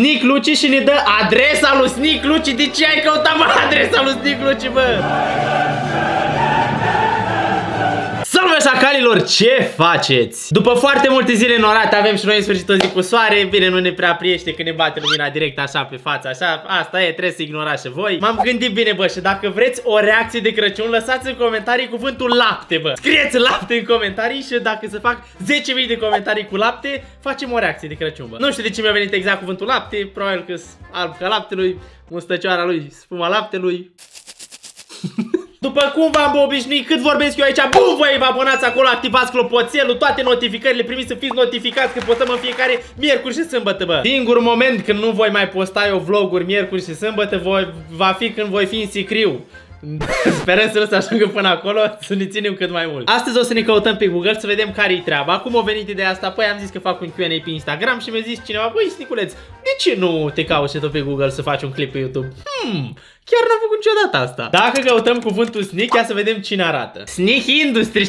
Sneak Luci și ne dă adresa lui Sneak Luci. De ce ai căutat mă adresa lui Sneak Luci, bă? Șacalilor, ce faceți? După foarte multe zile norate avem și noi în sfârșit o zi cu soare. Bine, nu ne prea priește când ne bate lumina direct așa pe față Așa, asta e, trebuie să ignorați și voi. M-am gândit bine, bă, și dacă vreți o reacție de Crăciun Lăsați în comentarii cuvântul lapte, bă. Scrieți lapte în comentarii și dacă se fac 10.000 de comentarii cu lapte Facem o reacție de Crăciun, bă. Nu știu de ce mi-a venit exact cuvântul lapte Probabil că alb ca laptelui Mustăcioara lui, spuma laptelui după cum v-am obișnuit, cât vorbesc eu aici, bun, voi vă abonați acolo, activați clopoțelul, toate notificările primiți să fiți notificați că postăm în fiecare miercuri și sâmbătă, bă. Singurul moment când nu voi mai posta eu vloguri miercuri și sâmbătă voi, va fi când voi fi în sicriu. Sperăm să nu se ajungă până acolo, să ne ținem cât mai mult. Astăzi o să ne căutăm pe Google să vedem care e treaba. Cum a venit ideea asta? Păi am zis că fac un Q&A pe Instagram și mi-a zis cineva, băi, Sniculeț, de ce nu te cauți tu pe Google să faci un clip pe YouTube? Hmm, Chiar n-am făcut niciodată asta. Dacă căutăm cuvântul sneak, ia să vedem cine arată. Sneak Industry,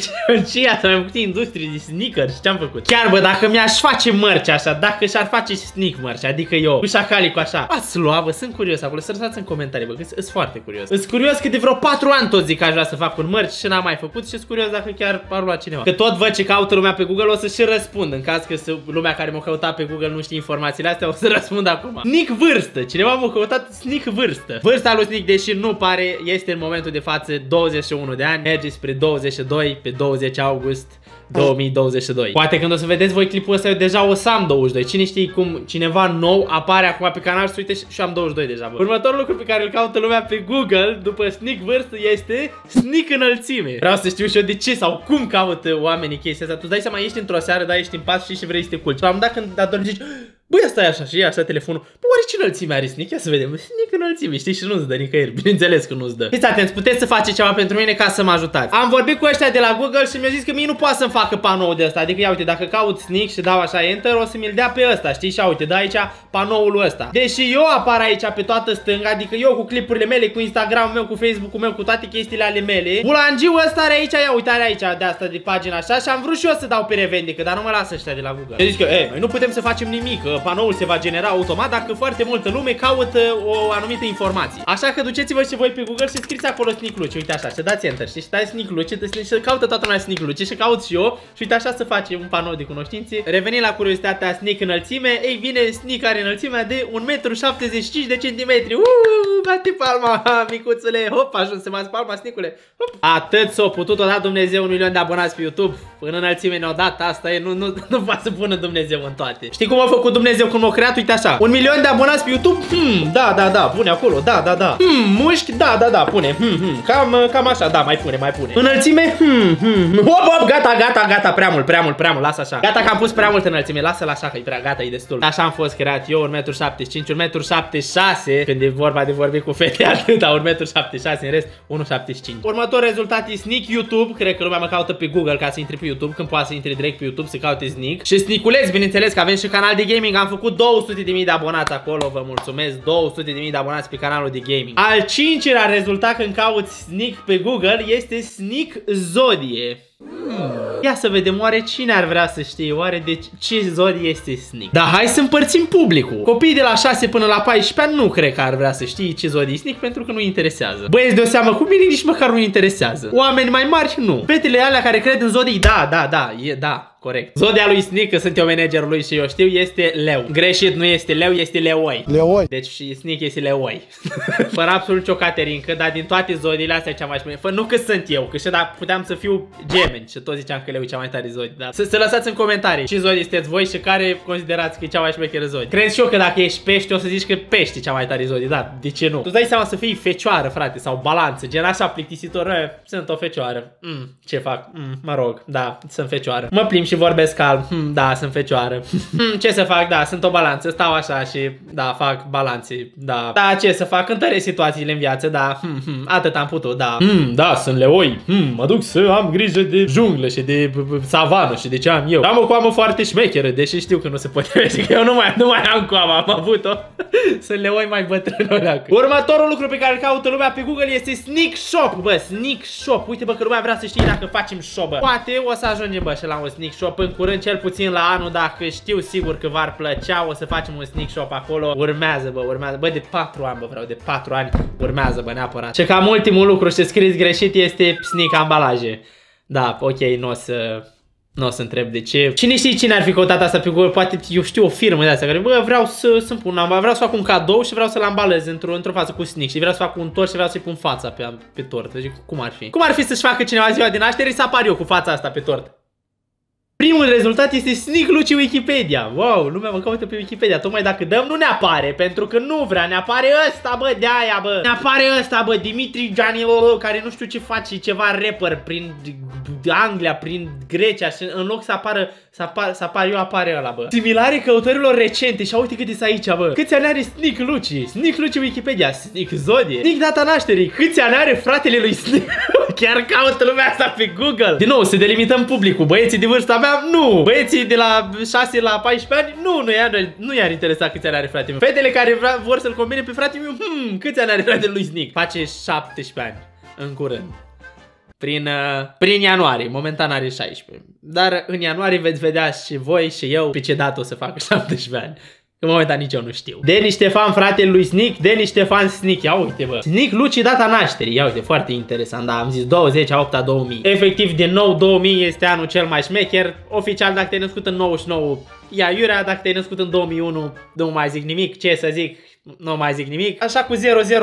ce ia să mai făcut industrie de sneakers, ce-am făcut? Chiar bă, dacă mi-aș face mărci așa, dacă și-ar face sneak mărci, adică eu, cu șacali cu așa, ați lua, bă, sunt curios acolo, să lăsați în comentarii, bă, că sunt foarte curios. Sunt curios că de vreo 4 ani tot zic că aș vrea să fac un mărci și n-am mai făcut și sunt curios dacă chiar ar lua cineva. Că tot văd ce caută lumea pe Google, o să și răspund în caz că lumea care m-a căutat pe Google nu știe informațiile astea, o să răspund acum. Sneak vârstă, cineva m-a căutat sneak vârstă. Vârsta lui sneak, deși nu pare care este în momentul de față 21 de ani, merge spre 22 pe 20 august 2022. Poate când o să vedeți voi clipul ăsta, eu deja o să am 22. Cine știe cum cineva nou apare acum pe canal și uite și am 22 deja, bă. Următorul lucru pe care îl caută lumea pe Google după sneak vârstă este sneak înălțime. Vreau să știu și eu de ce sau cum caută oamenii chestia asta. Tu dai seama, ești într-o seară, da, ești în pas și, și vrei să te culci. Am dat când adormi zici, Băi, asta e așa și e așa telefonul. Bă, oare ce înălțime are Sneak? Ia să vedem. Sneak înălțime, știi? Și nu-ți dă nicăieri. Bineînțeles că nu-ți dă. Fiți atenți, puteți să faceți ceva pentru mine ca să mă ajutați. Am vorbit cu ăștia de la Google și mi-au zis că mie nu poate să-mi facă panoul de ăsta. Adică, ia uite, dacă caut Sneak și dau așa Enter, o să mi-l dea pe ăsta, știi? Și uite, da aici panoul ăsta. Deși eu apar aici pe toată stânga, adică eu cu clipurile mele, cu Instagram-ul meu, cu Facebook-ul meu, cu toate chestiile ale mele. Bulangiul ăsta are aici, ia uite, are aici de asta de pagina așa și am vrut și eu să dau pe revendică, dar nu mă lasă ăștia de la Google. Eu zic că, e, noi nu putem să facem nimic, panoul se va genera genera automat dacă foarte multă lume caută o anumită informație. Așa că duceți-vă și voi pe Google și scrieți acolo Sneak Luce. Uite așa, și dați Enter și dai Sneak Luce, și caută toată lumea Sneak Luce și caut și eu și uite așa să face un panou de cunoștințe. Revenind la curiozitatea Sneak înălțime, ei bine, Sneak are înălțimea de 1,75 m de centimetri. Uuu, bate palma, micuțule, hop, ajuns să mă palma, Sneakule. Hop. Atât s-a putut o da Dumnezeu un milion de abonați pe YouTube. În înălțime ne-o dat, asta e, nu, nu, nu poate să pună Dumnezeu în toate. Știi cum a făcut Dumnezeu când m-a creat? Uite așa. Un milion de abonați pe YouTube? Hmm, da, da, da, pune acolo, da, da, da. Hmm, mușchi? Da, da, da, pune. Hmm, hmm, cam, cam așa, da, mai pune, mai pune. Înălțime? Hmm, hmm, hmm. Hop, hop, gata, gata, gata, prea mult, prea mult, prea mult, lasă așa. Gata că am pus prea mult înălțime, lasă-l așa că e prea gata, e destul. Așa am fost creat eu, 1,75 m, 1,76 când e vorba de vorbi cu fete atâta, 1,76 în rest 1,75 Următorul rezultat e Sneak YouTube, cred că lumea mă caută pe Google ca să intri pe YouTube, când poate să intri direct pe YouTube să caute Sneak. Și Sneakuleț, bineînțeles că avem și canal de gaming, am făcut 200.000 de abonați acolo, vă mulțumesc, 200.000 de abonați pe canalul de gaming. Al cincilea rezultat când cauți Sneak pe Google este Sneak Zodie. Hmm. Ia să vedem, oare cine ar vrea să știe, oare de ce zodie este Sneak? Dar hai să împărțim publicul. Copiii de la 6 până la 14 ani nu cred că ar vrea să știe ce zodie Sneak pentru că nu interesează. Băieți de o seamă cu mine nici măcar nu interesează. Oameni mai mari nu. Fetele alea care cred în zodii, da, da, da, e, da, Corect. Zodia lui Sneak, că sunt eu managerul lui și eu știu, este leu. Greșit, nu este leu, este leoi. Leoi. Deci și Sneak este leoi. Fără absolut o caterincă, dar din toate zodiile astea cea mai șmerie. Fă, nu că sunt eu, că și da, puteam să fiu gemeni și tot ziceam că leu e cea mai tare zodie. Da. Să, să lăsați în comentarii ce zodie sunteți voi și care considerați că e cea mai șmecheră zodie. Cred și eu că dacă ești pește, o să zici că pește e cea mai tare zodie. Da, de ce nu? Tu dai seama să fii fecioară, frate, sau balanță, gen așa plictisitor. Sunt o fecioară. Mm, ce fac? Mm, mă rog, da, sunt fecioară. Mă plim și vorbesc calm. Hmm, da, sunt fecioară. Hmm, ce să fac? Da, sunt o balanță. Stau așa și da, fac balanțe. Da. Da, ce să fac? Întăresc situațiile în viață, da. Hmm, hmm, atât am putut, da. Hmm, da, sunt leoi. Hmm, mă duc să am grijă de junglă și de savană și de ce am eu. Am o coamă foarte șmecheră, deși știu că nu se potrivește, că eu nu mai, nu mai am coamă, am avut-o. sunt leoi mai bătrâni Următorul lucru pe care îl caută lumea pe Google este Sneak Shop, bă, Sneak Shop. Uite, bă, că lumea vrea să știe dacă facem shop, bă. Poate o să ajungem, bă, și la un Sneak shop în curând, cel puțin la anul, dacă știu sigur că v-ar plăcea, o să facem un sneak shop acolo. Urmează, bă, urmează. Bă, de 4 ani, bă, vreau de 4 ani. Urmează, bă, neapărat. Și cam ultimul lucru ce scris greșit este sneak ambalaje. Da, ok, nu o să nu o să întreb de ce. Cine știe cine ar fi căutat asta pe Google? Poate eu știu o firmă de asta care, bă, vreau să, să pun, vreau să fac un cadou și vreau să-l ambalez într-o într, față cu sneak și vreau să fac un tort și vreau să-i pun fața pe, pe tort. Deci cum ar fi? Cum ar fi să-și facă cineva ziua din naștere și să apar eu cu fața asta pe tort? Primul rezultat este Sneak Luci Wikipedia. Wow, lumea mă caută pe Wikipedia. Tocmai dacă dăm, nu ne apare. Pentru că nu vrea. Ne apare ăsta, bă, de aia, bă. Ne apare ăsta, bă, Dimitri Gianilolo, care nu știu ce face, ceva rapper prin Anglia, prin Grecia. Și în loc să apară, să apar, să apar eu, apare ăla, bă. Similare căutărilor recente. Și uite cât e aici, bă. Câți ani are Sneak Luci? Sneak Luci Wikipedia. Sneak Zodie. Sneak data nașterii. Câți ani are fratele lui Sneak? Chiar caută lumea asta pe Google. Din nou, să delimităm publicul. Băieții de vârsta mea nu. Băieții de la 6 la 14 ani, nu, nu i-ar, nu i-ar interesa câți ani are fratele meu. Fetele care vrea, vor să-l combine pe fratele meu, hmm, câți ani are fratele lui Snick? Face 17 ani, în curând. Prin, uh, prin ianuarie, momentan are 16. Dar în ianuarie veți vedea și voi și eu pe ce dată o să facă 17 ani. În momentan nici eu nu știu. Deni Ștefan, fratele lui Snick, Deni Ștefan Snick. Ia uite, bă. Snick Luci data nașterii. Ia uite, foarte interesant. Da, am zis 20 a 8 a 2000. Efectiv, din nou 2000 este anul cel mai șmecher. Oficial, dacă te-ai născut în 99, ia iurea. Dacă te-ai născut în 2001, nu mai zic nimic. Ce să zic? Nu mai zic nimic. Așa cu 0-0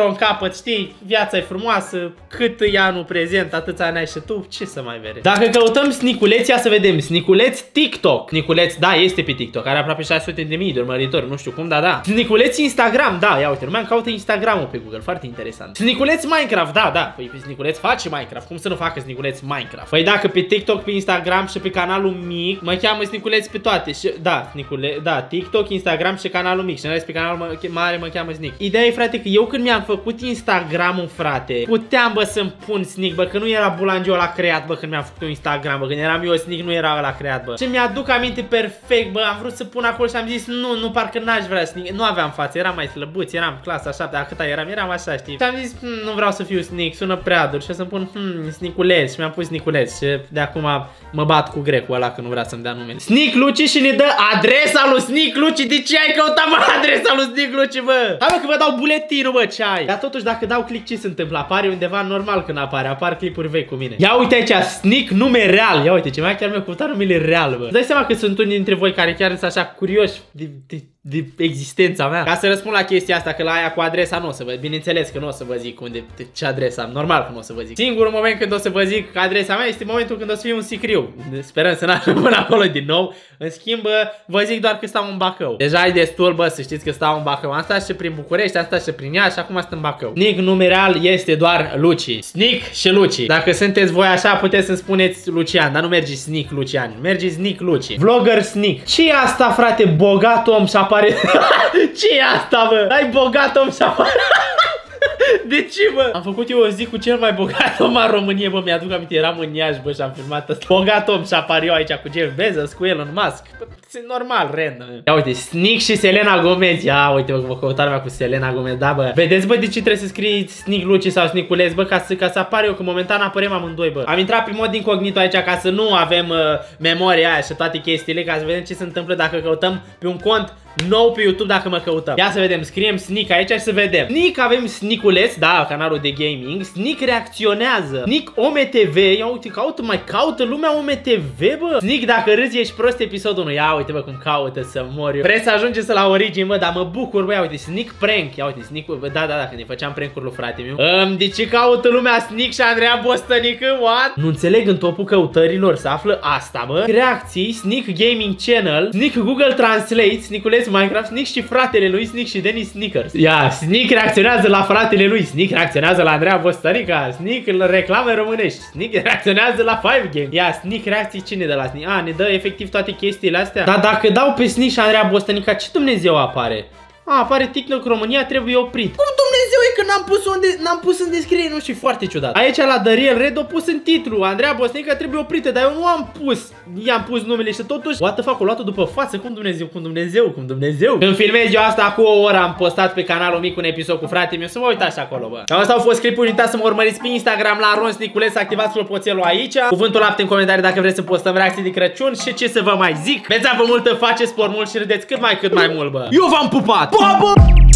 în capăt, știi, viața e frumoasă, cât e anul prezent, atâția ani ai și tu, ce să mai vede. Dacă căutăm sniculeți, ia să vedem, sniculeți TikTok. Sniculeți, da, este pe TikTok, are aproape 600 de mii de urmăritori, nu știu cum, da, da. Sniculeți Instagram, da, ia uite, lumea caută Instagram-ul pe Google, foarte interesant. Sniculeți Minecraft, da, da, păi sniculeți face Minecraft, cum să nu facă sniculeți Minecraft? Păi dacă pe TikTok, pe Instagram și pe canalul mic, mă cheamă sniculeți pe toate, și, da, snicule, da, TikTok, Instagram și canalul mic, și pe canalul mare mă cheamă Snick. Ideea e, frate, că eu când mi-am făcut Instagram-ul, frate, puteam, bă, să-mi pun Snick, bă, că nu era Bulangiu la creat, bă, când mi-am făcut un Instagram, bă, când eram eu Snick, nu era la creat, bă. Și mi-aduc aminte perfect, bă, am vrut să pun acolo și am zis, nu, nu, parcă n-aș vrea Snick, nu aveam față, eram mai slăbuț, eram clasa 7, a câta eram, eram așa, știi. Și am zis, hm, nu vreau să fiu Snick, sună prea dur și să-mi pun, hm, Snickuleț și mi-am pus Snickuleț și de acum mă bat cu grecul ăla că nu vrea să-mi dea numele. Snick Luci și ne dă adresa lui Snick Luci, de ce ai căutat, mă, adresa lui Snick Luci, bă? Hai, mă, că vă dau buletinul, bă, ce ai? Dar totuși, dacă dau click, ce se întâmplă? Apare undeva normal când apare, apar clipuri vechi cu mine. Ia uite aici, sneak nume real. Ia uite, ceva chiar mi-a căutat numele real, bă. Dai seama că sunt unii dintre voi care chiar sunt așa curioși de, de de existența mea. Ca să răspund la chestia asta, că la aia cu adresa nu o să vă, bineînțeles că nu o să vă zic unde, ce adresa am, normal că nu o să vă zic. Singurul moment când o să vă zic adresa mea este momentul când o să fie un sicriu. Sperăm să n-ajung până acolo din nou. În schimb, vă zic doar că stau în Bacău. Deja e destul, bă, să știți că stau în Bacău. Am stat și prin București, am stat și prin ea și acum sunt în Bacău. Nick numeral este doar Luci. Snic și Luci. Dacă sunteți voi așa, puteți să-mi spuneți Lucian, dar nu mergi Snic Lucian, mergi Snic Luci. Vlogger Snic. ce e asta, frate, bogat om și apare... ce e asta, bă? Ai bogat om și apare... De ce, bă? Am făcut eu o zi cu cel mai bogat om al României, bă, mi-aduc aminte, eram în Iași, bă, și am filmat ăsta. Bogat om și apar eu aici cu Jeff Bezos, cu Elon Musk. Bă, e normal, random. Ia uite, Snick și Selena Gomez. Ia uite, bă, căutarea mea cu Selena Gomez, da, bă. Vedeți, bă, de ce trebuie să scrii Snick Luci sau Snickuleț, bă, ca să, ca să apar eu, că momentan apărem amândoi, bă. Am intrat pe mod incognito aici ca să nu avem uh, memoria aia și toate chestiile, ca să vedem ce se întâmplă dacă căutăm pe un cont nou pe YouTube dacă mă căutăm. Ia să vedem, scriem Sneak aici și să vedem. Sneak avem Sneakuleț, da, canalul de gaming. Sneak reacționează. Sneak OMTV, ia uite, caută, mai caută lumea OMTV, bă. Sneak, dacă râzi, ești prost episodul 1. Ia uite, bă, cum caută să mor eu. Vreți să ajungeți la origine, bă, dar mă bucur, bă, ia uite, Sneak prank. Ia uite, Sneak, bă, da, da, da, când ne făceam prank-uri lui frate meu. Um, de ce caută lumea Sneak și Andreea Bostănică? What? Nu înțeleg în topul căutărilor să află asta, bă. Reacții, Sneak Gaming Channel, Sneak Google Translate, Sneakuleț Minecraft, Sneak și fratele lui, Sneak și Dennis Sneakers. Ia, Sneak reacționează la fratele lui, Sneak reacționează la Andreea Bostărica, Sneak reclame românești, Sneak reacționează la Five Game. Ia, Sneak reacții cine de la Sneak? A, ne dă efectiv toate chestiile astea. Dar dacă dau pe Sneak și Andreea Bostărica, ce Dumnezeu apare? A, apare TikTok România, trebuie oprit. Cum Dumnezeu e că n-am pus, unde, n-am pus în descriere, nu știu, foarte ciudat. Aici la Dariel Red o pus în titlu, Andreea Bosnică trebuie oprită, dar eu nu am pus. I-am pus numele și totuși, what the fuck, o luat-o după față, cum Dumnezeu, cum Dumnezeu, cum Dumnezeu. Când filmez eu asta cu o oră, am postat pe canalul mic un episod cu frate meu, să mă uitați acolo, bă. Cam asta au fost clipul, uitați să mă urmăriți pe Instagram la Ron Nicules, activați clopoțelul aici. Cuvântul lapte în comentarii dacă vreți să postăm reacții de Crăciun și ce să vă mai zic. Veți avea multă, faceți sport mult și râdeți cât mai cât mai mult, bă. Eu v-am pupat! Pa, bă!